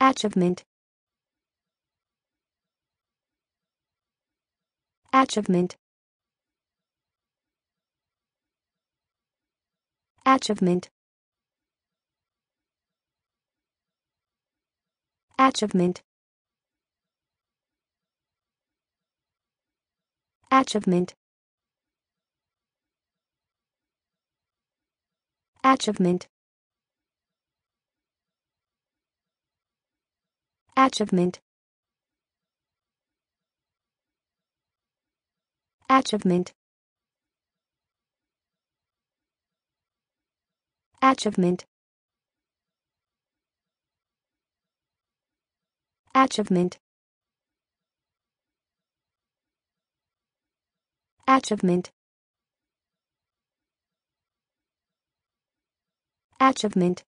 Achievement. Achievement. Achievement. Achievement. Achievement. Achievement. Achievement. Achievement. Achievement. Achievement. Achievement. Achievement.